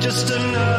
just another